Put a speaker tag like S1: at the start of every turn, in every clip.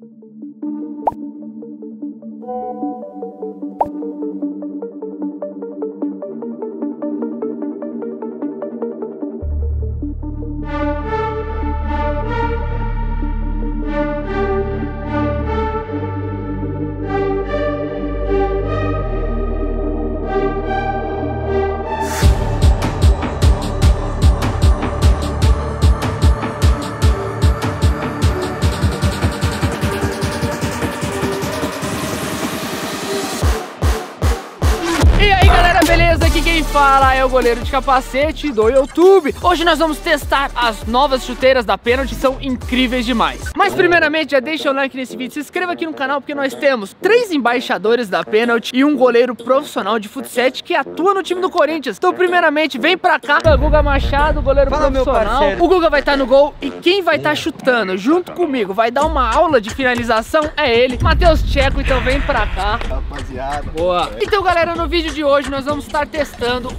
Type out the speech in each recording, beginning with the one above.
S1: Thank you. Because fala é o goleiro de capacete do YouTube. Hoje nós vamos testar as novas chuteiras da Penalty, são incríveis demais. Mas primeiramente já deixa o like nesse vídeo, se inscreva aqui no canal porque nós temos três embaixadores da Penalty e um goleiro profissional de futsal que atua no time do Corinthians. Então primeiramente vem pra cá, o Guga Machado, goleiro fala, profissional. O Guga vai estar tá no gol e quem vai estar tá chutando junto comigo, vai dar uma aula de finalização é ele, Matheus Tcheco, então vem pra cá. Rapaziada. Boa. Então galera, no vídeo de hoje nós vamos estar testando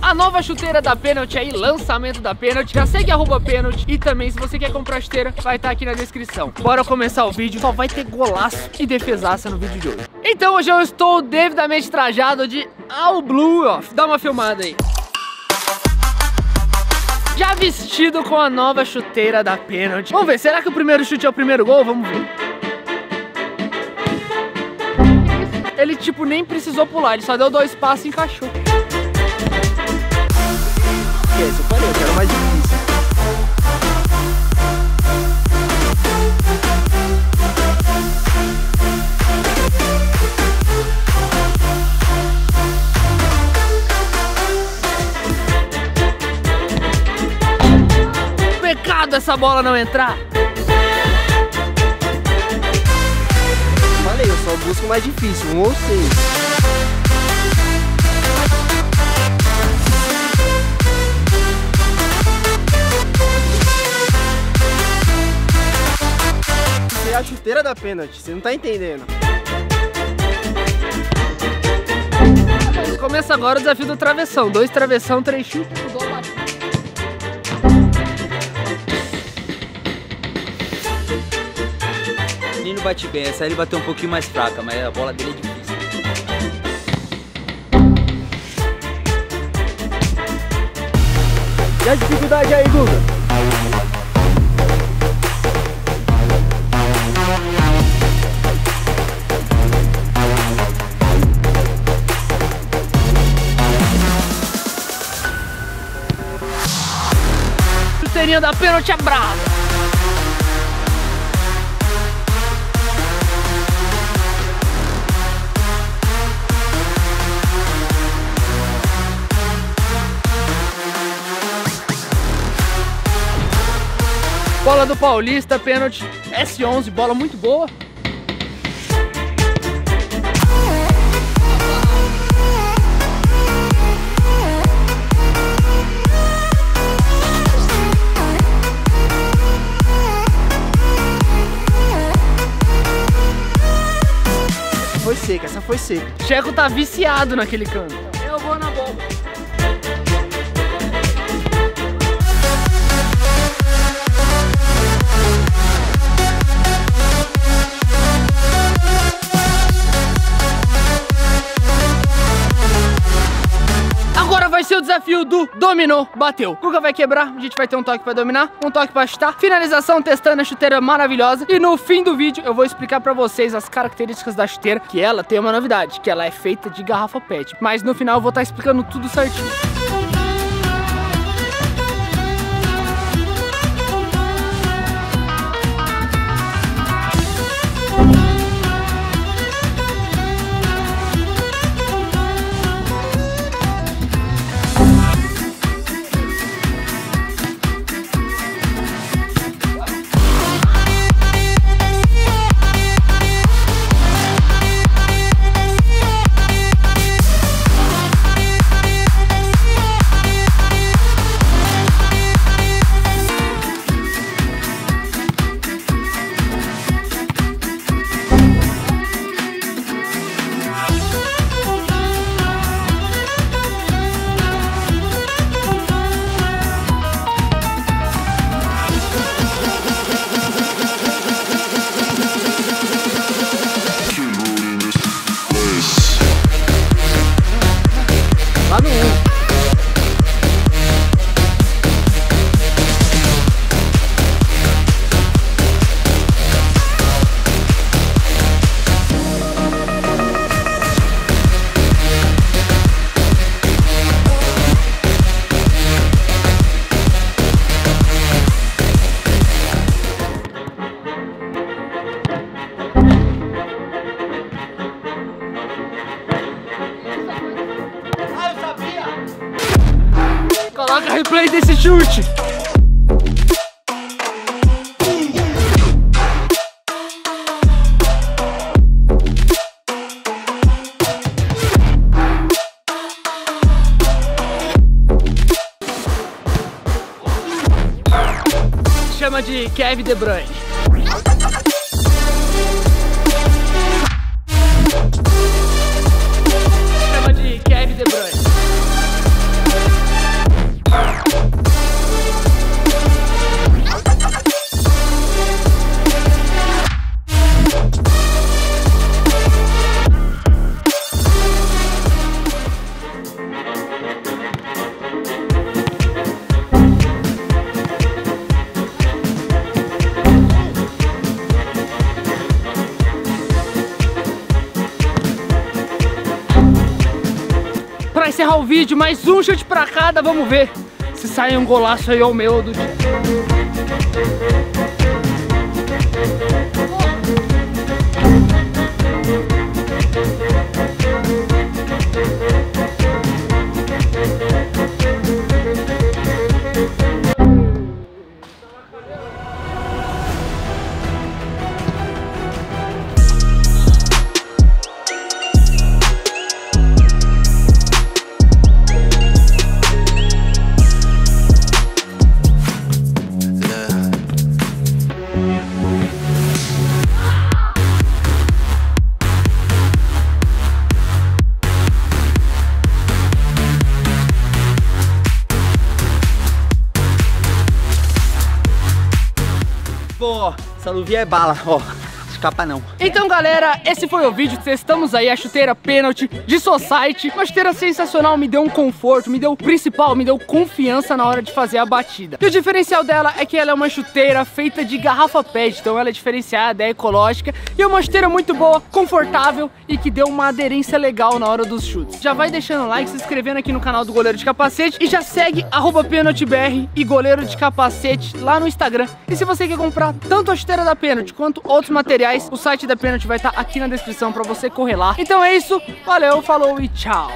S1: a nova chuteira da Penalty aí, lançamento da Penalty. Já segue arroba Penalty e também se você quer comprar a chuteira, vai estar tá aqui na descrição. Bora começar o vídeo, só vai ter golaço e defesaça no vídeo de hoje. Então hoje eu estou devidamente trajado de All Blue, ó. Dá uma filmada aí. Já vestido com a nova chuteira da Penalty. Vamos ver, será que o primeiro chute é o primeiro gol? Vamos ver. Ele, tipo, nem precisou pular, ele só deu dois passos e encaixou
S2: esquece, eu falei, eu quero mais difícil.
S1: Pecado essa bola não entrar.
S2: Falei, eu só busco mais difícil, um ou seis. A chuteira da pênalti, você não tá entendendo.
S1: Começa agora o desafio do travessão. Dois travessão, três chutes, gol
S3: O menino bate bem, essa ele bateu um pouquinho mais fraca, mas a bola dele é difícil.
S2: E a dificuldade aí, Guga?
S1: Chuteirinha da pênalti brava. Bola do Paulista, pênalti S11, bola muito boa.
S2: Seca, essa foi seca.
S1: Checo tá viciado naquele canto. Desafio do dominou, bateu. Guga vai quebrar, a gente vai ter um toque pra dominar, um toque pra chutar, finalização testando a chuteira maravilhosa e no fim do vídeo eu vou explicar pra vocês as características da chuteira, que ela tem uma novidade, que ela é feita de garrafa pet. Mas no final eu vou estar tá explicando tudo certinho. Replay desse chute. Chama de Kevin De Bruyne. Pra encerrar o vídeo, mais um chute pra cada, vamos ver se sai um golaço aí ao meu do dia.
S3: Essa luvinha é bala, ó. Escapa não.
S1: Então galera, esse foi o vídeo, testamos aí a chuteira pênalti de Society. Uma chuteira sensacional, me deu um conforto, me deu o principal, me deu confiança na hora de fazer a batida. E o diferencial dela é que ela é uma chuteira feita de garrafa PET, então ela é diferenciada, é ecológica E é uma chuteira muito boa, confortável e que deu uma aderência legal na hora dos chutes. Já vai deixando o like, se inscrevendo aqui no canal do Goleiro de Capacete E já segue arroba pênaltibr e Goleiro de Capacete lá no Instagram. E se você quer comprar tanto a chuteira da pênalti quanto outros materiais o site da Pênalti vai estar aqui na descrição para você correr lá. Então é isso, valeu, falou e tchau!